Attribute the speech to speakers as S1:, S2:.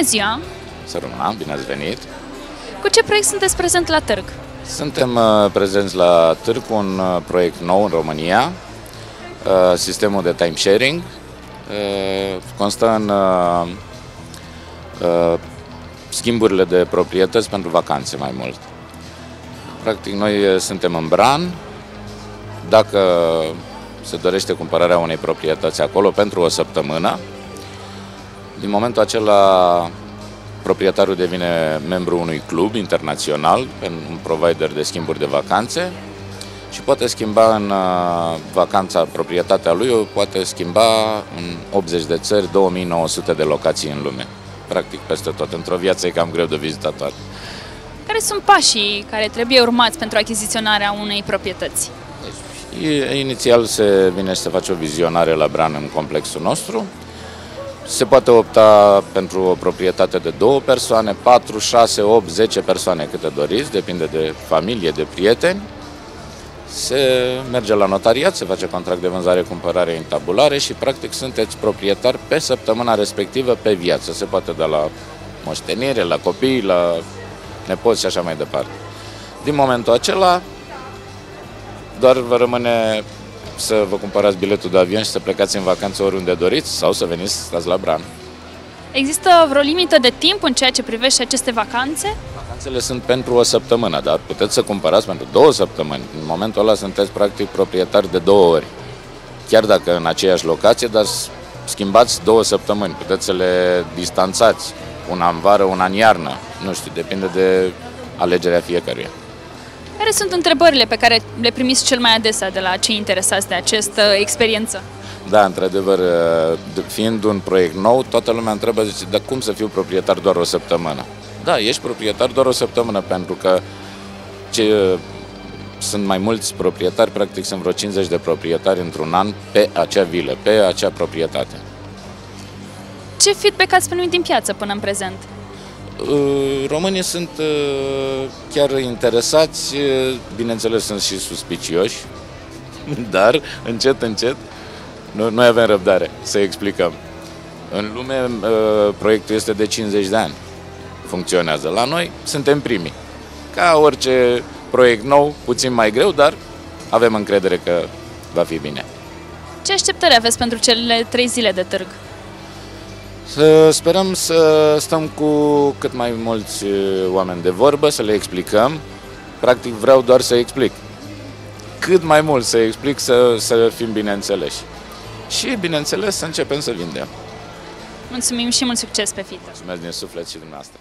S1: Bună ziua!
S2: Săruna, bine ați venit!
S1: Cu ce proiect sunteți prezent la târg?
S2: Suntem uh, prezenți la târg cu un uh, proiect nou în România, uh, sistemul de time sharing. Constă în schimburile de proprietăți pentru vacanțe mai mult. Practic, noi suntem în Bran. Dacă se dorește cumpărarea unei proprietăți acolo pentru o săptămână, din momentul acela proprietarul devine membru unui club internațional, un provider de schimburi de vacanțe și poate schimba în uh, vacanța proprietatea lui, o poate schimba în 80 de țări, 2900 de locații în lume. Practic peste tot. Într-o viață e cam greu de vizitat toate.
S1: Care sunt pașii care trebuie urmați pentru achiziționarea unei proprietăți?
S2: Deci, inițial se vine și se face o vizionare la Bran în complexul nostru, se poate opta pentru o proprietate de două persoane, 4, 6, 8, 10 persoane câte doriți, depinde de familie, de prieteni. Se merge la notariat, se face contract de vânzare-cumpărare în tabulare și practic sunteți proprietar pe săptămâna respectivă pe viață. Se poate de la moștenire, la copii, la nepoți și așa mai departe. Din momentul acela, doar vă rămâne să vă cumpărați biletul de avion și să plecați în vacanță oriunde doriți sau să veniți să stați la Bran.
S1: Există vreo limită de timp în ceea ce privește aceste vacanțe?
S2: Vacanțele sunt pentru o săptămână, dar puteți să cumpărați pentru două săptămâni. În momentul ăla sunteți practic proprietari de două ori. Chiar dacă în aceeași locație, dar schimbați două săptămâni. Puteți să le distanțați, una în vară, una în iarnă. Nu știu, depinde de alegerea fiecăruia.
S1: Care sunt întrebările pe care le primiți cel mai adesea de la cei interesați de această experiență?
S2: Da, într-adevăr, fiind un proiect nou, toată lumea întreabă, zice, dar cum să fiu proprietar doar o săptămână? Da, ești proprietar doar o săptămână, pentru că ce, sunt mai mulți proprietari, practic sunt vreo 50 de proprietari într-un an pe acea vilă, pe acea proprietate.
S1: Ce feedback ați primit din piață până în prezent?
S2: Uh, românii sunt uh, chiar interesați, uh, bineînțeles sunt și suspicioși, dar încet, încet noi avem răbdare să explicăm. În lume proiectul este de 50 de ani, funcționează. La noi suntem primii. Ca orice proiect nou, puțin mai greu, dar avem încredere că va fi bine.
S1: Ce așteptări aveți pentru cele trei zile de târg?
S2: Să sperăm să stăm cu cât mai mulți oameni de vorbă, să le explicăm. Practic vreau doar să explic. Cât mai mult să explic, să, să fim bineînțeleși. Și, bineînțeles, să începem să vindem.
S1: Mulțumim și mult succes pe FITA!
S2: Mulțumesc din suflet și dumneavoastră!